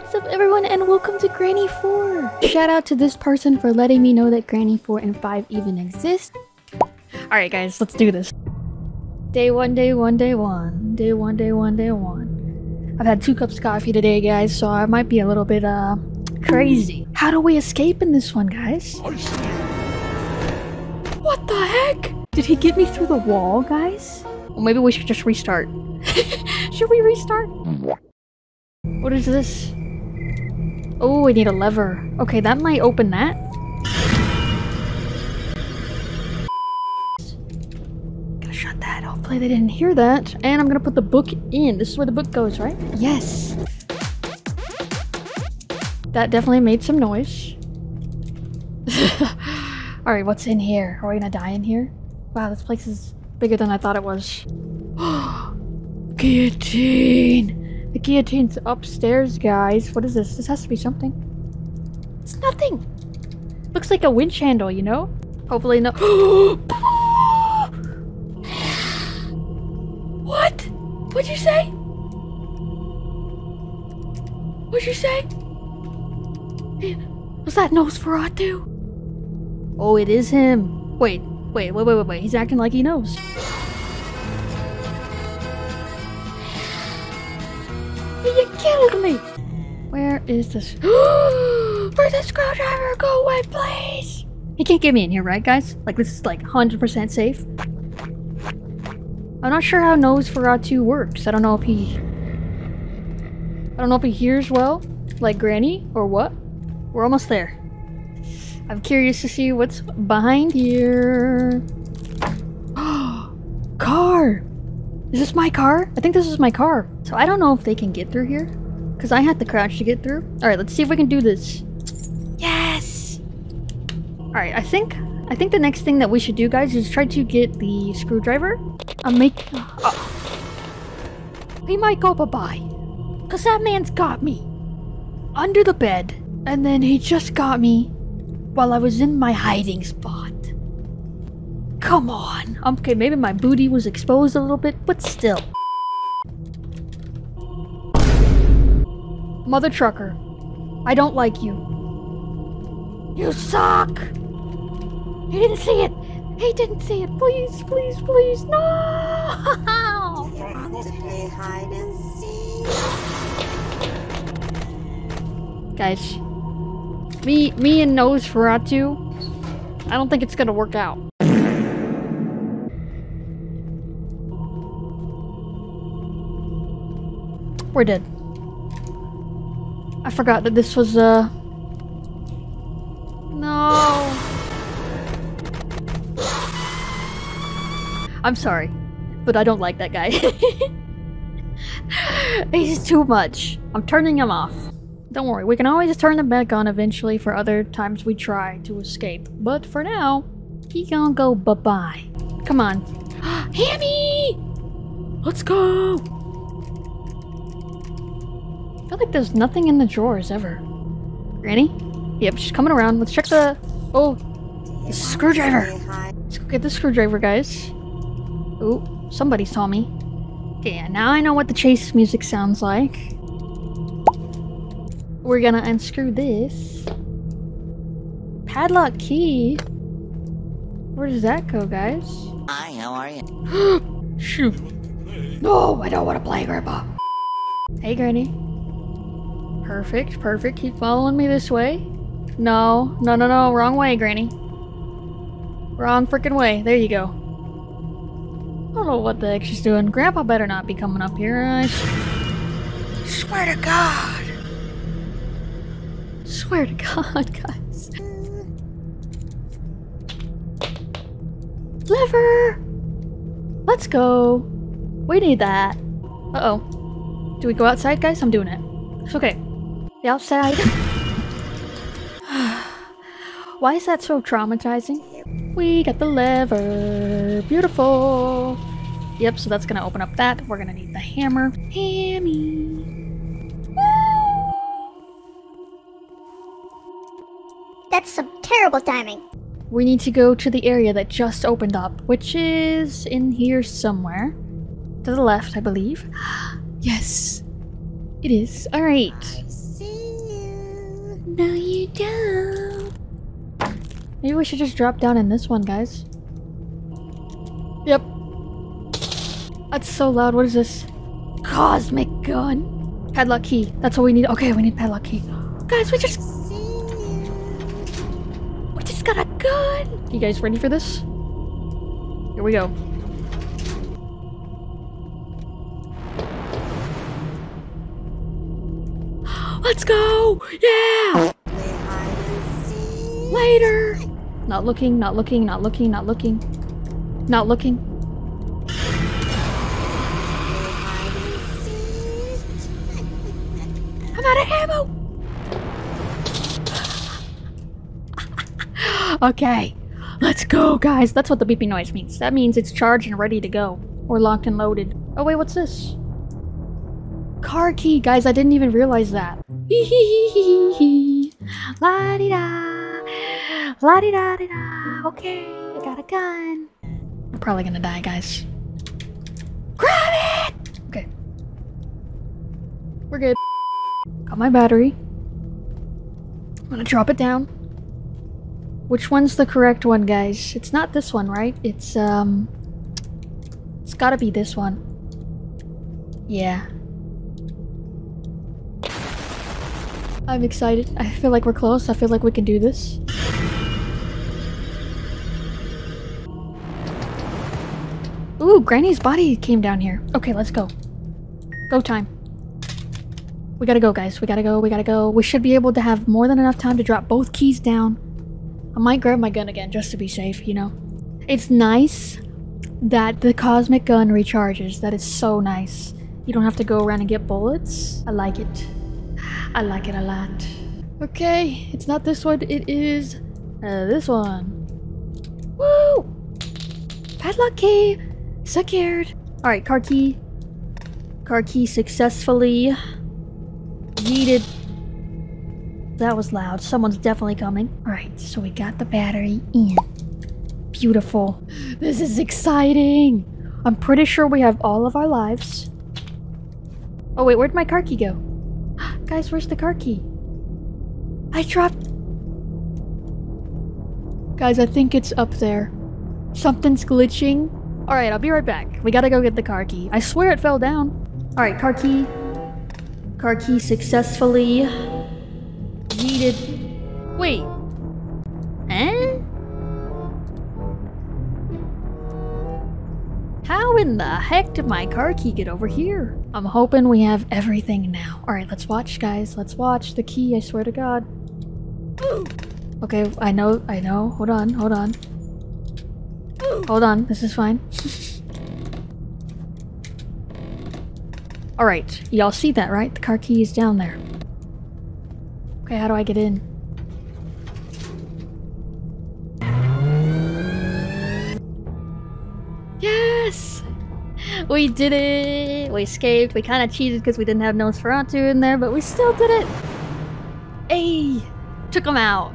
What's up everyone and welcome to Granny 4! Shout out to this person for letting me know that Granny 4 and 5 even exist. Alright guys, let's do this. Day one, day one, day one. Day one, day one, day one. I've had two cups of coffee today guys, so I might be a little bit uh crazy. How do we escape in this one guys? What the heck? Did he get me through the wall guys? Well maybe we should just restart. should we restart? What is this? Oh, I need a lever. Okay, that might open that. Gotta shut that. Hopefully they didn't hear that. And I'm gonna put the book in. This is where the book goes, right? Yes. That definitely made some noise. Alright, what's in here? Are we gonna die in here? Wow, this place is bigger than I thought it was. Guillotine! The guillotine's upstairs, guys. What is this? This has to be something. It's nothing. Looks like a winch handle, you know? Hopefully no- What? What'd you say? What'd you say? Was that Nosferatu? Oh, it is him. Wait, wait, wait, wait, wait, wait. He's acting like he knows. You killed me! Where is this? Where'd the screwdriver go away, please? He can't get me in here, right, guys? Like, this is like 100% safe. I'm not sure how Nosferatu works. I don't know if he... I don't know if he hears well, like Granny, or what. We're almost there. I'm curious to see what's behind here. car! Is this my car? I think this is my car. So I don't know if they can get through here. Because I had to crouch to get through. Alright, let's see if we can do this. Yes! Alright, I think I think the next thing that we should do, guys, is try to get the screwdriver. I'm make uh, oh. He might go bye-bye. Because that man's got me. Under the bed. And then he just got me while I was in my hiding spot. Come on. Okay, maybe my booty was exposed a little bit, but still. Mother trucker, I don't like you. You suck! He didn't see it! He didn't see it! Please, please, please, no! Guys, me, me and Nosferatu, I don't think it's gonna work out. We're dead. I forgot that this was, uh... No! I'm sorry, but I don't like that guy. He's too much. I'm turning him off. Don't worry, we can always turn them back on eventually for other times we try to escape. But for now, he gonna go bye-bye. Come on. Hammy! Let's go! I feel like there's nothing in the drawers ever. Granny? Yep, she's coming around. Let's check the... Oh! The screwdriver! Let's go get the screwdriver, guys. Oh, somebody saw me. Okay, now I know what the chase music sounds like. We're gonna unscrew this. Padlock key? Where does that go, guys? Hi, how are you? Shoot. No, I don't want to play, Grandpa. Hey, Granny. Perfect, perfect. Keep following me this way. No, no, no, no. Wrong way, Granny. Wrong freaking way. There you go. I don't know what the heck she's doing. Grandpa better not be coming up here. I swear to God. Swear to God, guys. Lever! Let's go. We need that. Uh-oh. Do we go outside, guys? I'm doing it. It's okay. The outside. Why is that so traumatizing? We got the lever. Beautiful. Yep, so that's gonna open up that. We're gonna need the hammer. Hammy. That's some terrible timing. We need to go to the area that just opened up, which is in here somewhere. To the left, I believe. yes. It is. Alright. See No, you don't. Maybe we should just drop down in this one, guys. Yep. That's so loud. What is this? Cosmic gun. Padlock key. That's what we need. Okay, we need padlock key. Guys, we just... We just got a gun. You guys ready for this? Here we go. Let's go! Yeah! Later! Not looking, not looking, not looking, not looking. Not looking. I'm out of ammo! okay, let's go, guys. That's what the beeping noise means. That means it's charged and ready to go. Or locked and loaded. Oh, wait, what's this? Car key, guys. I didn't even realize that. La di da. La di da di da. Okay, I got a gun. I'm probably gonna die, guys. Grab it! Okay. We're good. Got my battery. I'm gonna drop it down. Which one's the correct one, guys? It's not this one, right? It's, um... It's gotta be this one. Yeah. I'm excited. I feel like we're close. I feel like we can do this. Ooh, Granny's body came down here. Okay, let's go. Go time. We gotta go, guys. We gotta go. We gotta go. We should be able to have more than enough time to drop both keys down. I might grab my gun again just to be safe, you know? It's nice that the cosmic gun recharges. That is so nice. You don't have to go around and get bullets. I like it. I like it a lot. Okay, it's not this one. It is uh, this one. Woo! Padlock key! Secured. Alright, car key. Car key successfully yeeted. That was loud. Someone's definitely coming. Alright, so we got the battery in. Beautiful. This is exciting. I'm pretty sure we have all of our lives. Oh wait, where'd my car key go? Guys, where's the car key? I dropped... Guys, I think it's up there. Something's glitching. Alright, I'll be right back. We gotta go get the car key. I swear it fell down. Alright, car key. Car key successfully... Yeeted. In the heck did my car key get over here? I'm hoping we have everything now. Alright, let's watch, guys. Let's watch the key, I swear to God. Okay, I know, I know. Hold on, hold on. Hold on, this is fine. Alright, y'all see that, right? The car key is down there. Okay, how do I get in? Yes! We did it! We escaped. We kind of cheated because we didn't have Nosferatu in there, but we still did it! Hey! Took him out.